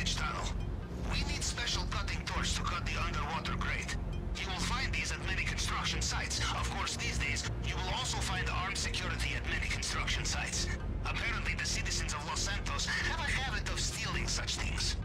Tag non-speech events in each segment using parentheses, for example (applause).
drainage tunnel. We need special cutting tools to cut the underwater grate. You will find these at many construction sites. Of course, these days, you will also find armed security at many construction sites. Apparently, the citizens of Los Santos have a habit of stealing such things.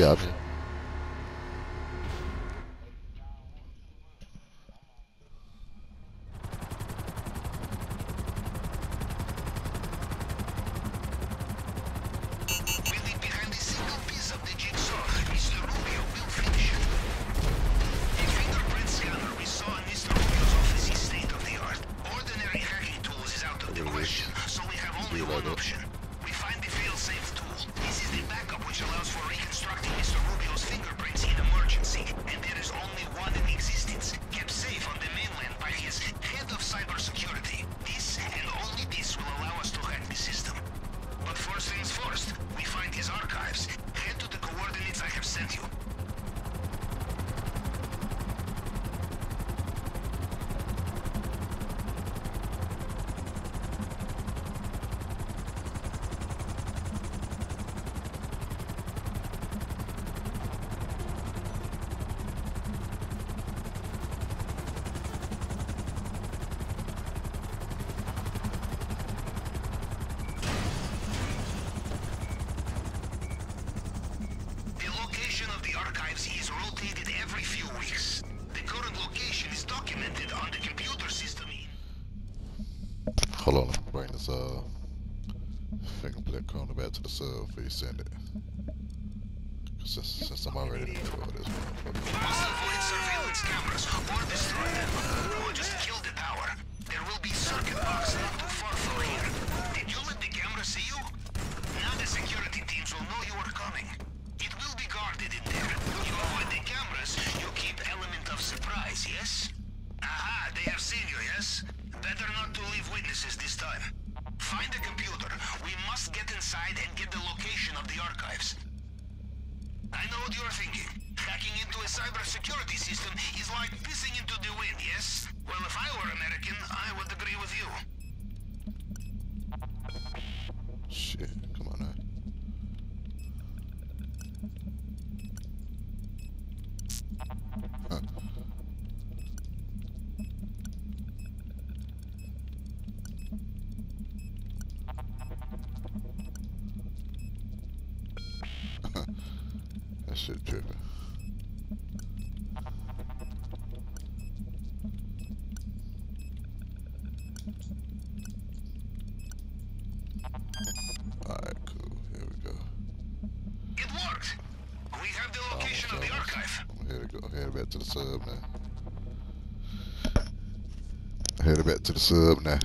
Yeah. incendio. already. Alright, cool. Here we go. It worked! We have the location of the archive. Here we go. Head back to the sub now. (coughs) Head back to the sub now.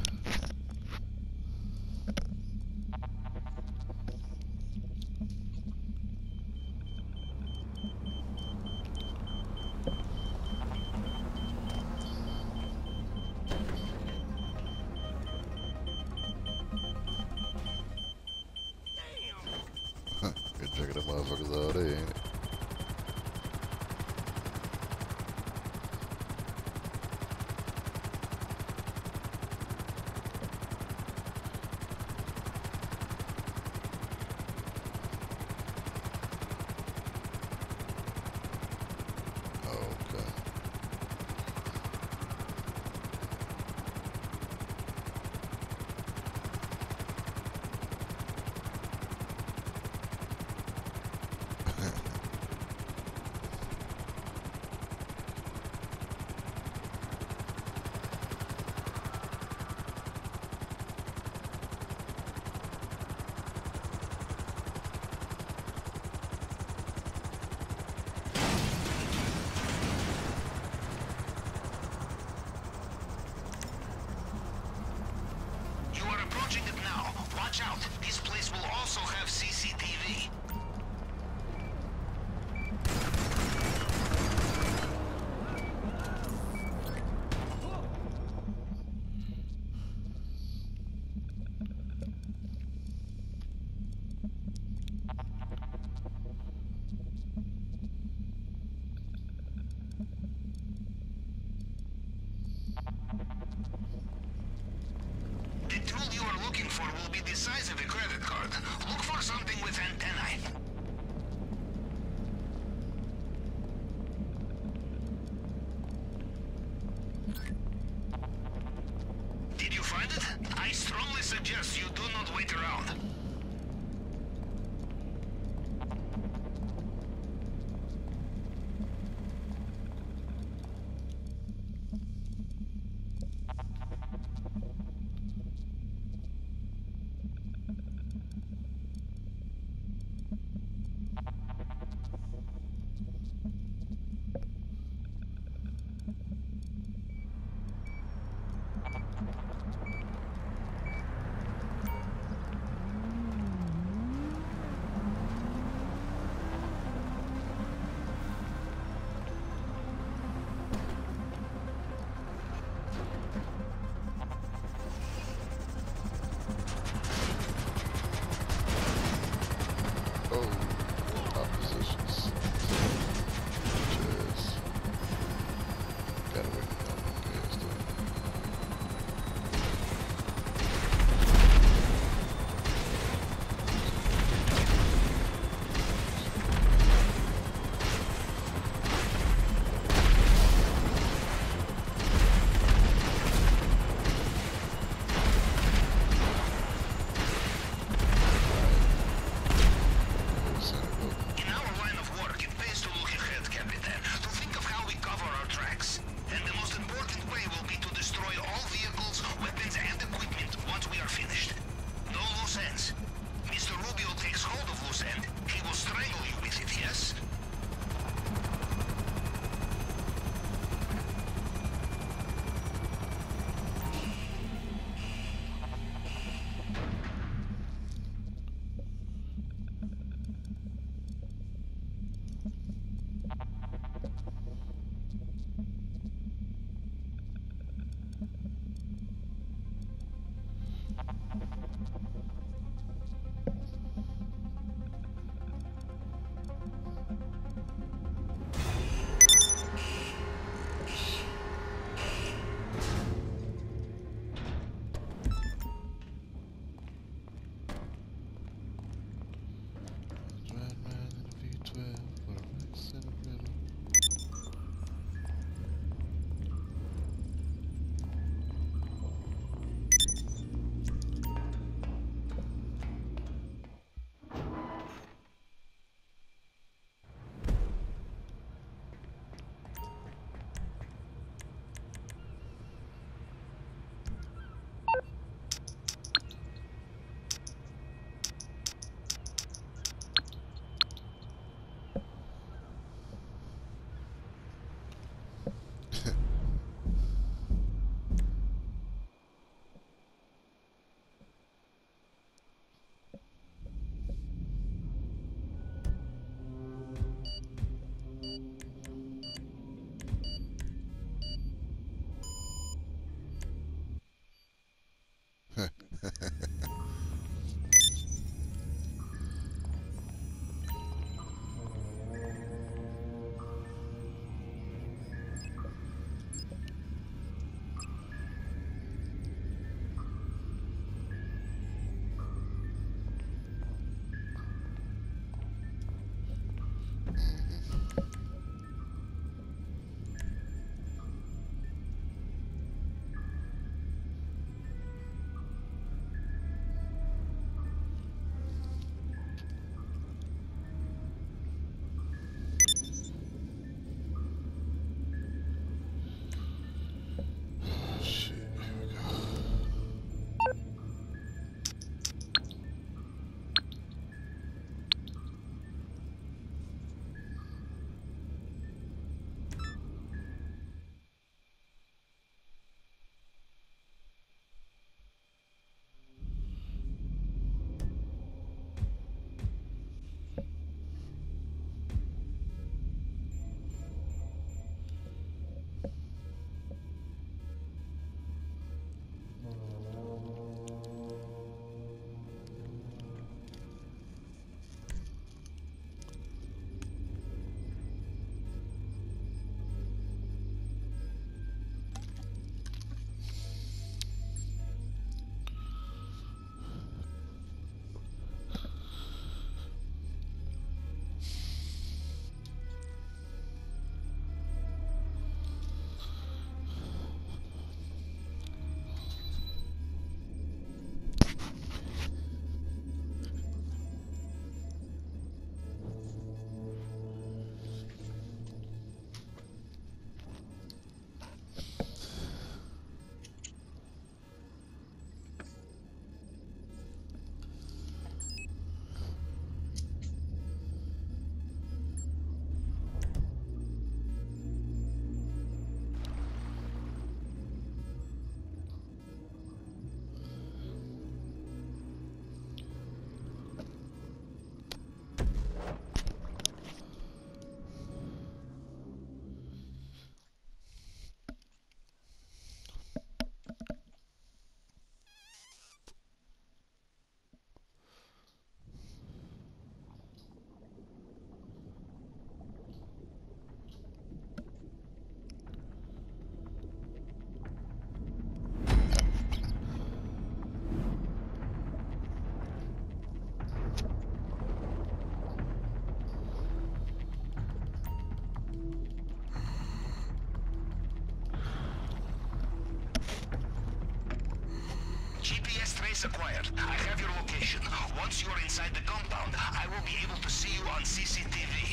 acquired. I have your location. Once you are inside the compound, I will be able to see you on CCTV.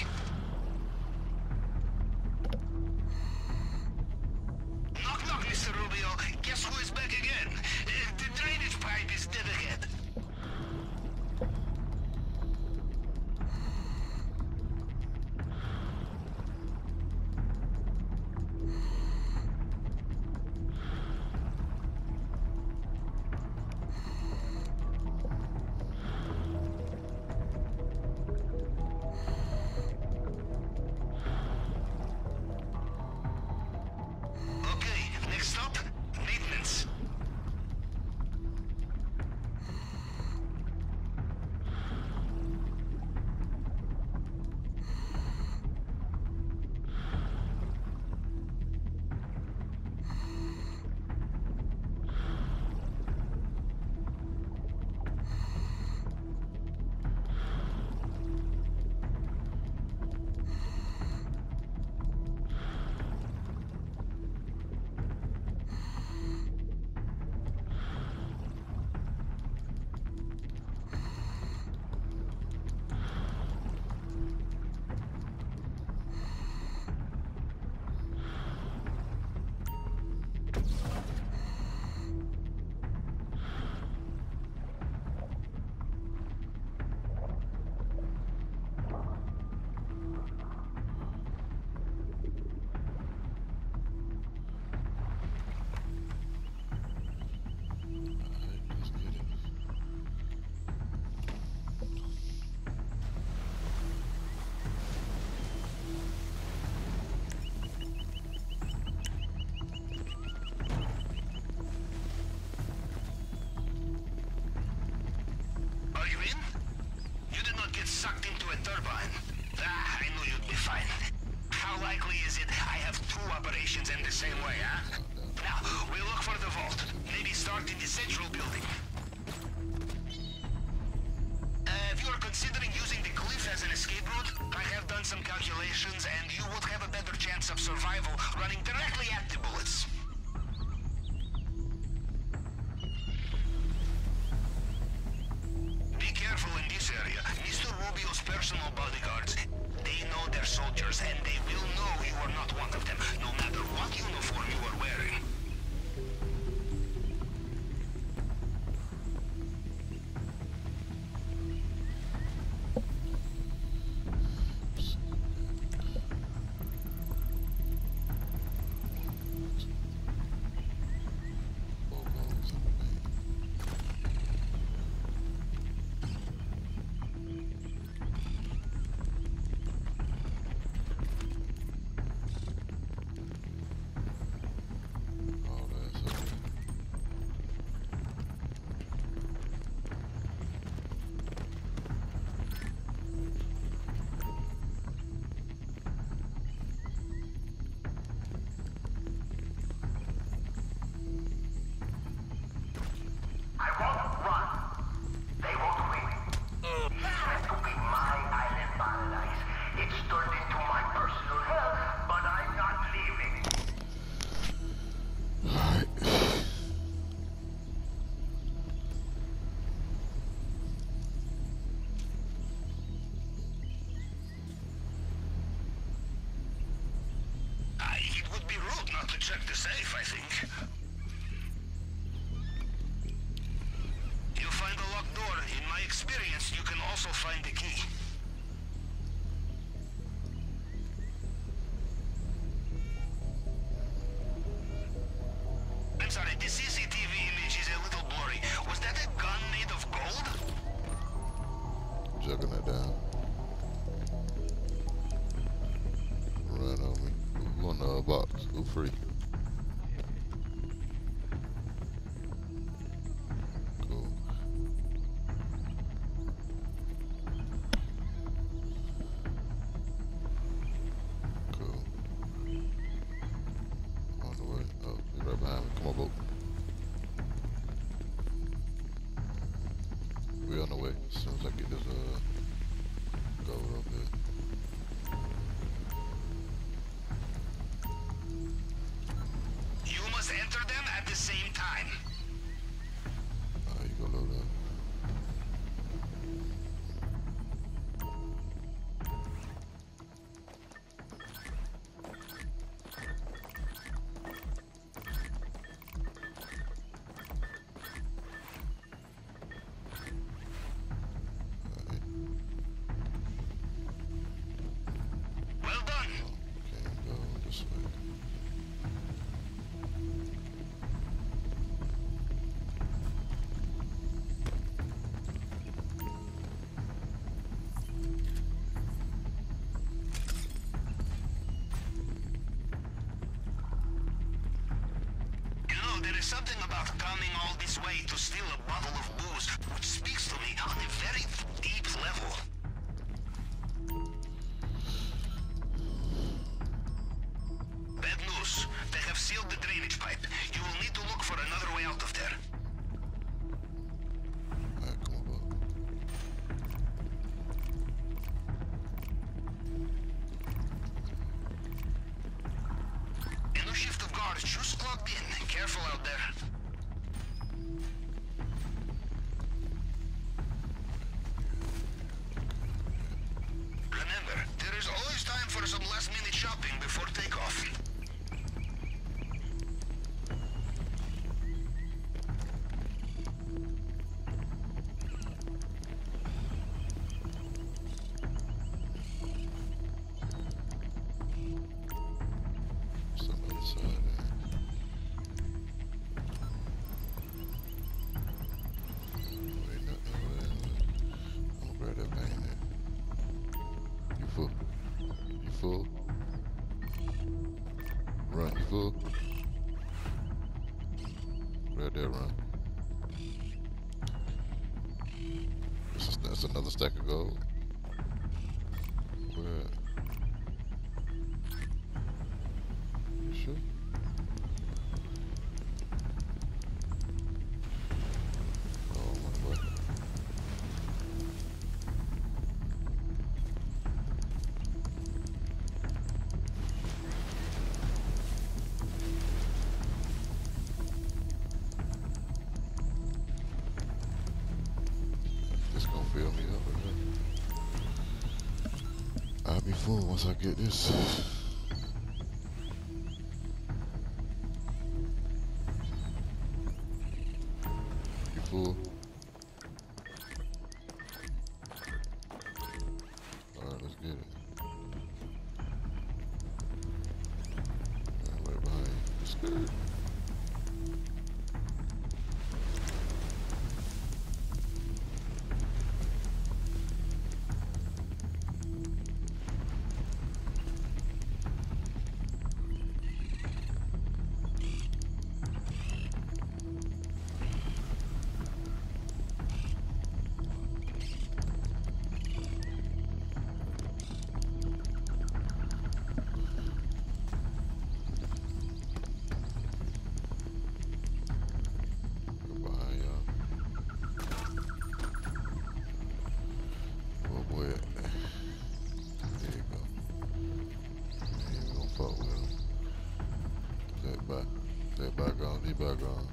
turbine. they will know you are not one of them, no matter what uniform you are wearing. check the safe, I think. them at the same time. there is something about coming all this way to steal a bottle of booze which speaks to me on a very deep level. stopping before takeoff. once I get this. background.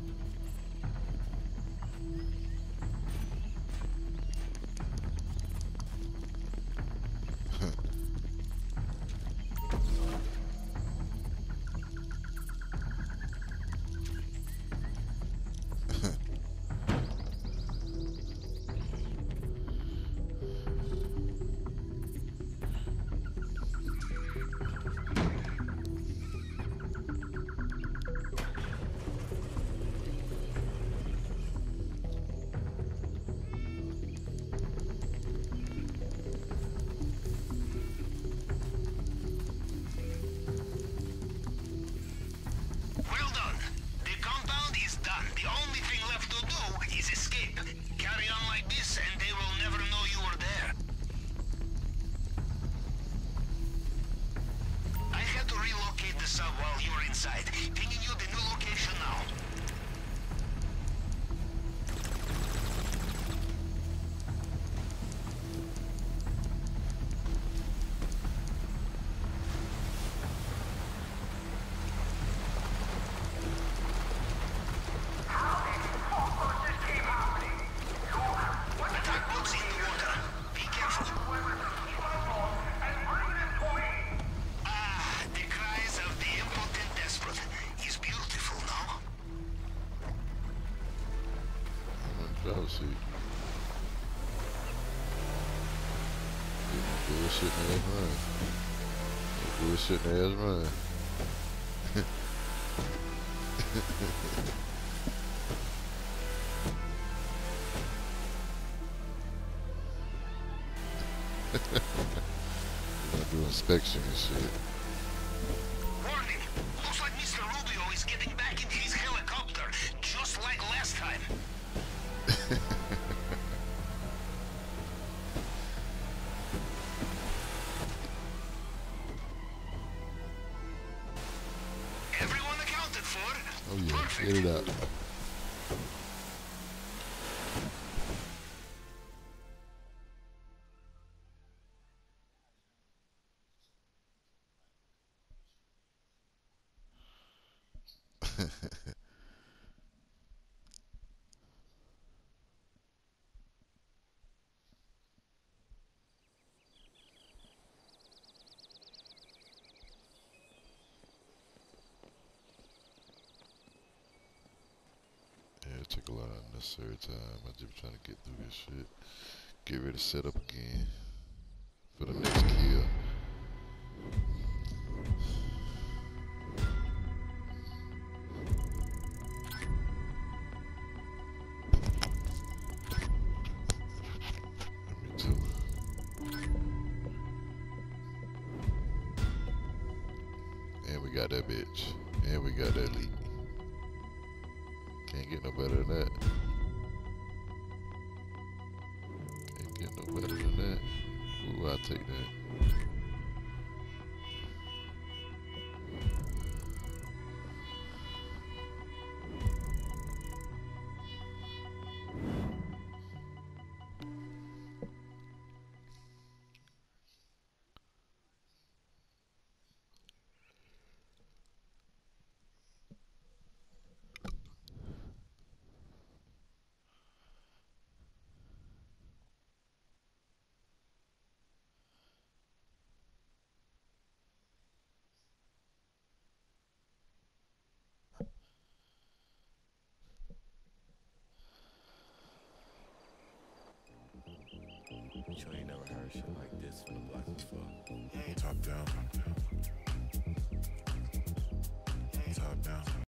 see. Bullshitting ass man. Bullshitting ass man. I do inspection and shit. (laughs) it took a lot of unnecessary time. I just trying to get through this shit. Get ready to set up again for the next kill. No better than that. Ooh, I'll take that. shit like this from the block before. Top down. Top down.